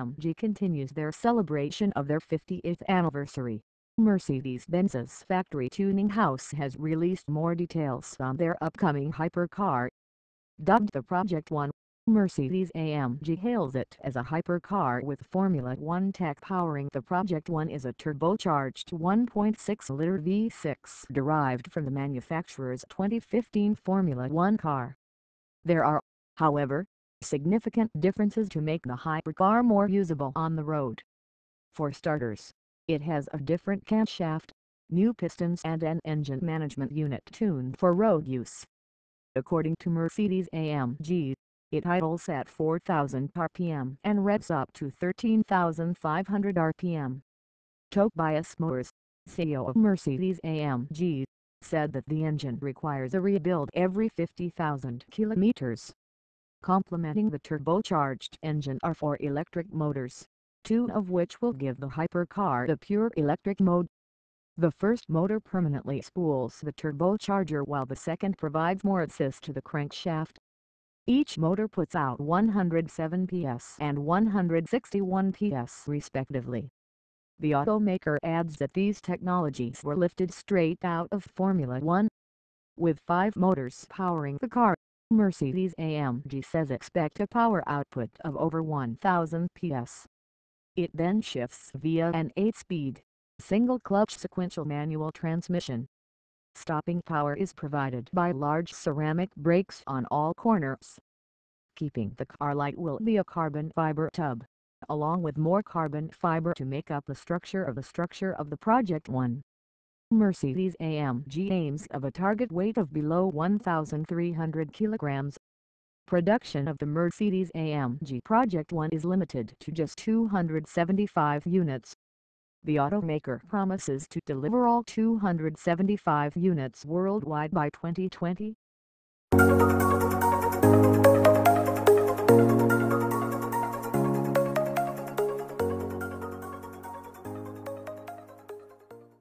AMG continues their celebration of their 50th anniversary. Mercedes-Benz's factory tuning house has released more details on their upcoming hypercar. Dubbed the Project One, Mercedes-AMG hails it as a hypercar with Formula One tech powering the Project One is a turbocharged 1.6-liter V6 derived from the manufacturer's 2015 Formula One car. There are, however, significant differences to make the hypercar more usable on the road. For starters, it has a different camshaft, new pistons and an engine management unit tuned for road use. According to Mercedes-AMG, it idles at 4,000 rpm and revs up to 13,500 rpm. Tobias Moers, CEO of Mercedes-AMG, said that the engine requires a rebuild every 50,000 kilometers. Complementing the turbocharged engine are four electric motors, two of which will give the hypercar the pure electric mode. The first motor permanently spools the turbocharger while the second provides more assist to the crankshaft. Each motor puts out 107 PS and 161 PS respectively. The automaker adds that these technologies were lifted straight out of Formula One. With five motors powering the car, Mercedes-AMG says expect a power output of over 1000 PS. It then shifts via an 8-speed, single-clutch sequential manual transmission. Stopping power is provided by large ceramic brakes on all corners. Keeping the car light will be a carbon fiber tub, along with more carbon fiber to make up the structure of the structure of the Project One. Mercedes-AMG aims of a target weight of below 1,300 kilograms Production of the Mercedes-AMG Project One is limited to just 275 units. The automaker promises to deliver all 275 units worldwide by 2020.